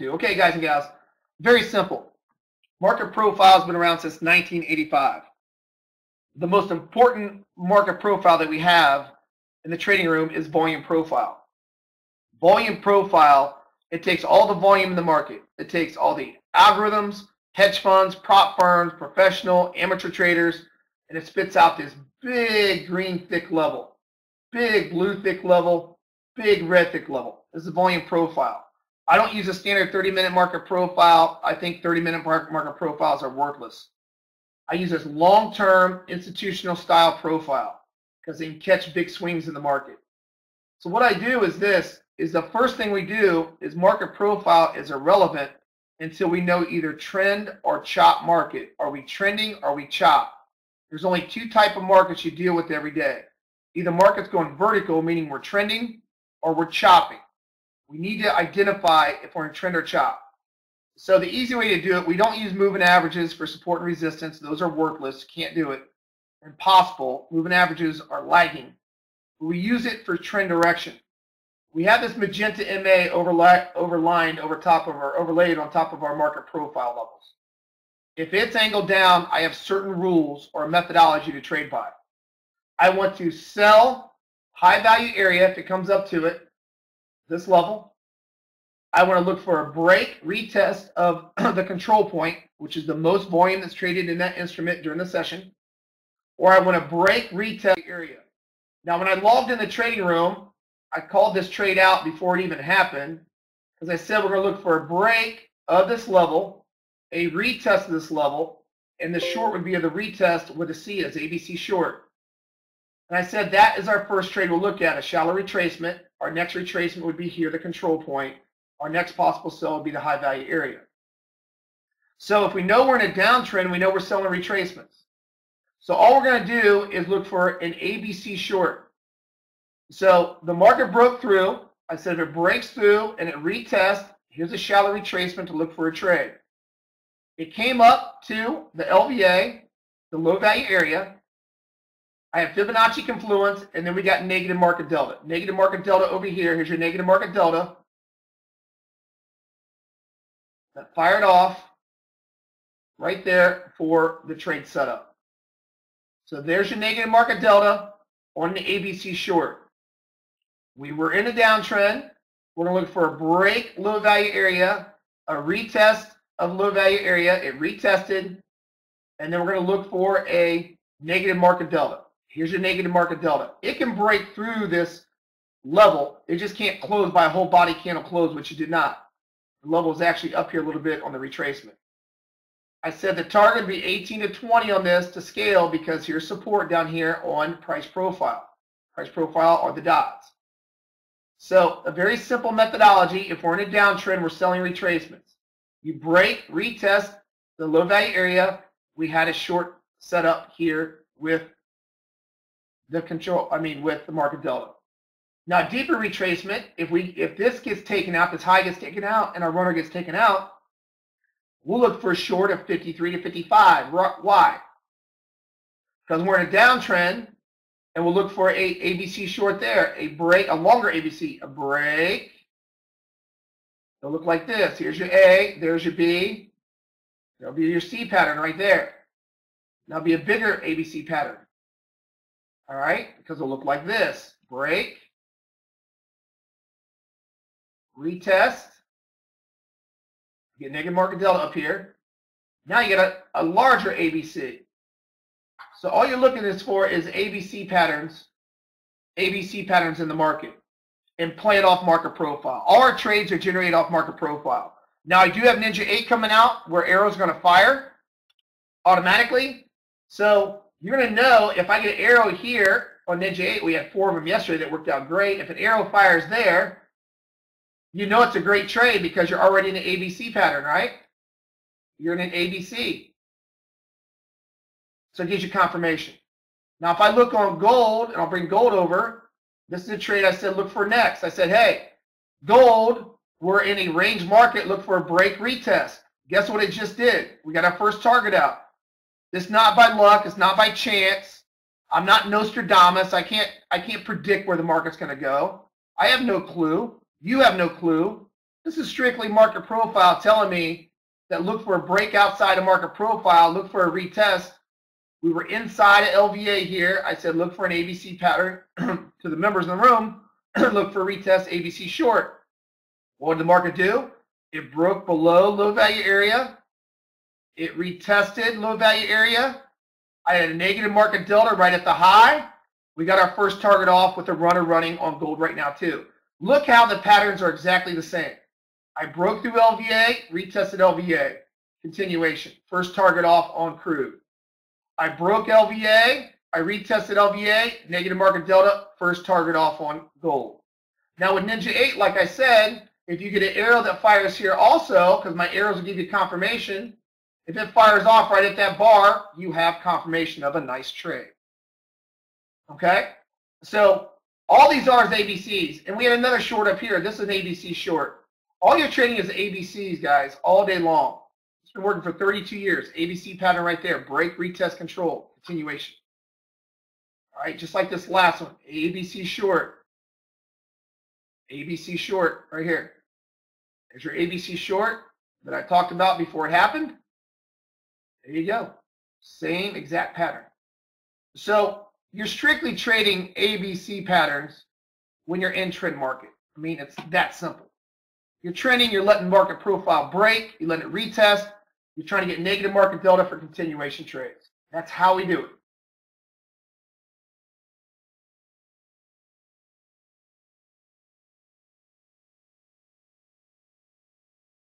Okay, guys and gals, very simple. Market profile has been around since 1985. The most important market profile that we have in the trading room is volume profile. Volume profile, it takes all the volume in the market. It takes all the algorithms, hedge funds, prop firms, professional, amateur traders, and it spits out this big green thick level, big blue thick level, big red thick level. This is a volume profile. I don't use a standard 30-minute market profile. I think 30-minute market profiles are worthless. I use this long-term institutional style profile because they can catch big swings in the market. So what I do is this, is the first thing we do is market profile is irrelevant until we know either trend or chop market. Are we trending or are we chop? There's only two type of markets you deal with every day. Either markets going vertical, meaning we're trending, or we're chopping. We need to identify if we're in trend or chop. So the easy way to do it, we don't use moving averages for support and resistance. Those are worthless. Can't do it. Impossible. Moving averages are lagging. We use it for trend direction. We have this magenta MA overlay, overlined over top of our overlaid on top of our market profile levels. If it's angled down, I have certain rules or methodology to trade by. I want to sell high value area if it comes up to it, this level. I want to look for a break retest of the control point, which is the most volume that's traded in that instrument during the session. Or I want to break retest area. Now, when I logged in the trading room, I called this trade out before it even happened. As I said, we're going to look for a break of this level, a retest of this level, and the short would be the retest with a C as ABC short. And I said that is our first trade we'll look at, a shallow retracement. Our next retracement would be here, the control point. Our next possible sell would be the high value area. So if we know we're in a downtrend, we know we're selling retracements. So all we're going to do is look for an ABC short. So the market broke through. I said if it breaks through and it retests, here's a shallow retracement to look for a trade. It came up to the LVA, the low value area. I have Fibonacci confluence, and then we got negative market delta. Negative market delta over here. Here's your negative market delta. That fired off right there for the trade setup. So there's your negative market delta on the ABC short. We were in a downtrend. We're going to look for a break low value area, a retest of low value area. It retested. And then we're going to look for a negative market delta. Here's your negative market delta. It can break through this level. It just can't close by a whole body candle close, which it did not. The level is actually up here a little bit on the retracement. I said the target would be 18 to 20 on this to scale because here's support down here on price profile. Price profile are the dots. So a very simple methodology. If we're in a downtrend, we're selling retracements. You break, retest the low value area. We had a short setup here with the control, I mean, with the market delta. Now, deeper retracement, if we if this gets taken out, this high gets taken out, and our runner gets taken out, we'll look for a short of 53 to 55. Why? Because we're in a downtrend, and we'll look for a ABC short there, a break, a longer ABC, a break. It'll look like this. Here's your A, there's your B. There'll be your C pattern right there. Now be a bigger ABC pattern. All right, because it'll look like this. Break, retest, get negative market delta up here. Now you get a, a larger ABC. So all you're looking this for is ABC patterns, ABC patterns in the market and play it off market profile. All our trades are generated off market profile. Now I do have Ninja 8 coming out where arrow's going to fire automatically. So you're going to know if I get an arrow here on Ninja 8, we had four of them yesterday that worked out great. If an arrow fires there, you know it's a great trade because you're already in an ABC pattern, right? You're in an ABC. So it gives you confirmation. Now, if I look on gold, and I'll bring gold over, this is a trade I said look for next. I said, hey, gold, we're in a range market, look for a break retest. Guess what it just did? We got our first target out. It's not by luck. It's not by chance. I'm not Nostradamus. I can't I can't predict where the market's going to go. I have no clue. You have no clue. This is strictly market profile telling me that look for a break outside of market profile, look for a retest. We were inside of LVA here. I said look for an ABC pattern to the members in the room. look for a retest ABC short. What did the market do? It broke below low value area. It retested low value area. I had a negative market delta right at the high. We got our first target off with a runner running on gold right now too. Look how the patterns are exactly the same. I broke through LVA, retested LVA. Continuation. First target off on crude. I broke LVA, I retested LVA, negative market delta, first target off on gold. Now with Ninja 8, like I said, if you get an arrow that fires here also, because my arrows will give you confirmation, if it fires off right at that bar, you have confirmation of a nice trade. Okay? So all these are ABCs. And we have another short up here. This is an ABC short. All your trading is ABCs, guys, all day long. It's been working for 32 years. ABC pattern right there. Break, retest, control, continuation. All right, just like this last one. ABC short. ABC short right here. There's your ABC short that I talked about before it happened. There you go. Same exact pattern. So you're strictly trading ABC patterns when you're in trend market. I mean, it's that simple. You're trending, you're letting market profile break, you let it retest, you're trying to get negative market delta for continuation trades. That's how we do it.